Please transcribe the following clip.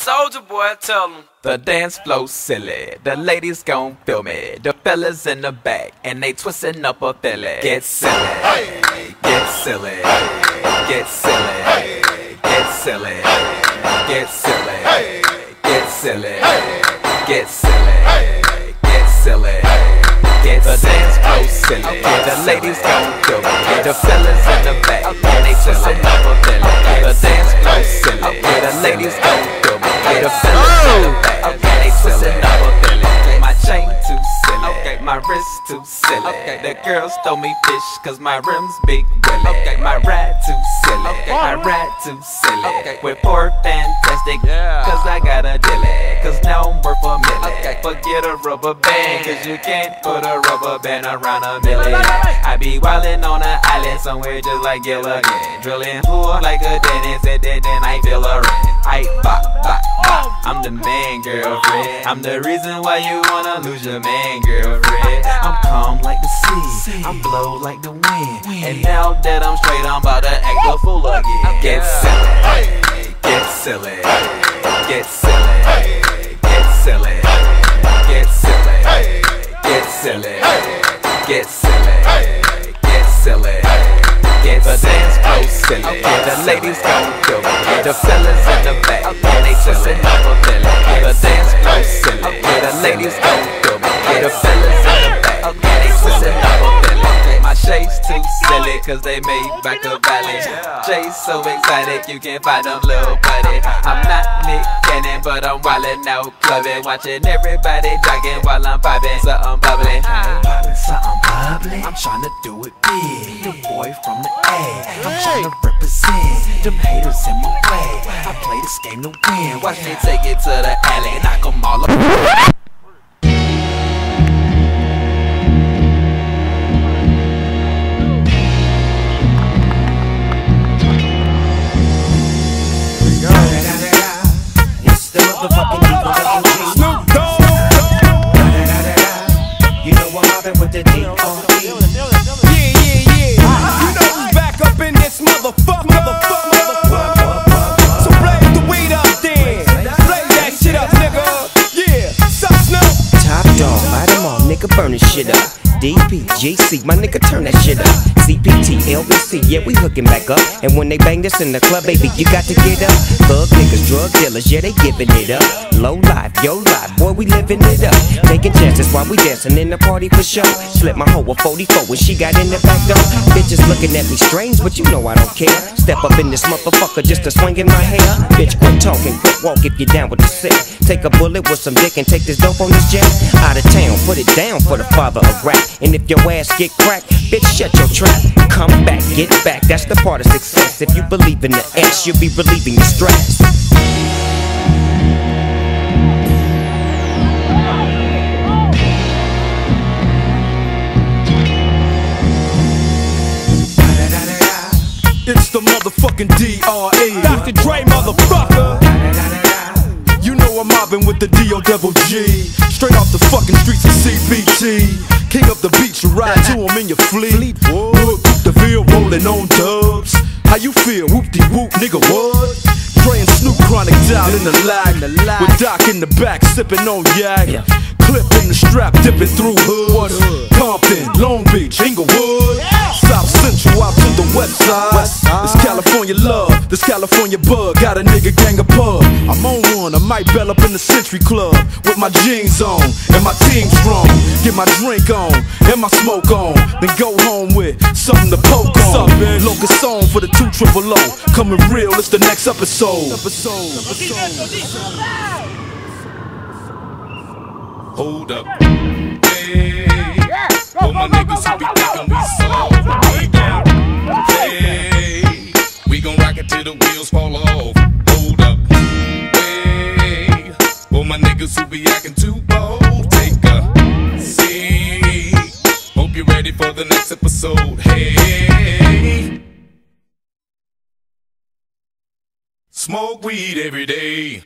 Soulja Boy, tell them. The dance flow silly, the ladies gon' feel me. The fellas in the back, and they twisting up a filly. Get silly, get silly, get silly, get silly, get silly, get silly, get silly, get silly. Get the dance flow silly, the ladies gon' feel me. The fellas in the back, and they twisting up a filly. The dance flow silly, the ladies gon' me. The fellas in the back, and they twisting up a filly. My chain too silly, Okay, my wrist too silly. Okay, The girls throw me fish, cause my rims big willy. My ride too silly, Okay, my ride too silly. With poor fantastic, cause I got a dilly. Cause now I'm worth a million. Forget a rubber band, cause you can't put a rubber band around a million. I be wildin' on an island somewhere just like Gilligan. Drillin' pool like a dentist, and then, then I feel a rent. I bop, bop, bop. I'm the man, girlfriend. I'm the reason why you wanna lose your man, girlfriend. I'm calm like the sea, I'm blow like the wind. And now that I'm straight, I'm about to act a fool again. Get silly, get silly, get silly, get silly, get silly, get silly, get silly, get silly. Get the dance flow silly. The ladies gon' feel me. The fellas in the back, and they twisting up a filly. The dance flow silly. The ladies gon' feel me. The fellas too silly, cause they made back a valley. Jay's so excited, you can't find them little buddy. I'm not Nick Cannon, but I'm wildin' out clubbing. Watching everybody jogging while I'm popping something bubbly. Popping something bubbly. I'm trying to do it big. The boy from the A. I'm trying to represent them haters in my way. I play this game to win. Watch me take it to the alley, knock knock 'em all up. Shit up. DP, GC, my nigga, turn that shit up. CPT, LBC, yeah, we hooking back up. And when they bang this in the club, baby, you got to get up. Thug niggas, drug dealers, yeah, they giving it up. Low life, yo life, boy, we living it up. Taking chances while we dancing in the party for show. Slip my hoe a 44 when she got in the back door. Bitches looking at me strange, but you know I don't care. Step up in this motherfucker just to swing in my hair. Bitch, quit talking, quit walk if you're down with the sick. Take a bullet with some dick and take this dope on this jet. Out of town, put it down for the father of rap. And if your ass get cracked, bitch, shut your trap. Come back, get back, that's the part of success. If you believe in the ass, you'll be relieving your stress. It's the motherfucking D.R.E. Dr. Dre, motherfucker. You know I'm mobbing with the D.O. Double G. Straight off the fucking streets of CPT. King up the beach, you ride to him in your fleet. Whoop, the Ville rolling on dubs. How you feel? Whoop de whoop, nigga, what? Dre and Snoop Chronic down in the lag. With Doc in the back, sipping on yak. Clip in the strap, dipping through hood. Compton, Long Beach, this California bug. Got a nigga gang of pub. I'm on one, I might bell up in the Century Club. With my jeans on, and my team strong. Get my drink on, and my smoke on. Then go home with something to poke on. Locust song for the two triple O. Coming real, it's the next episode. Episode. Hold up. Hey, all my niggas who be thinking we soft, we down. Hey, we gon' rock it till the wheels fall off. Hold up. Hey, all my niggas who be acting too bold, take a seat. Hope you're ready for the next episode. Hey. Smoke weed every day.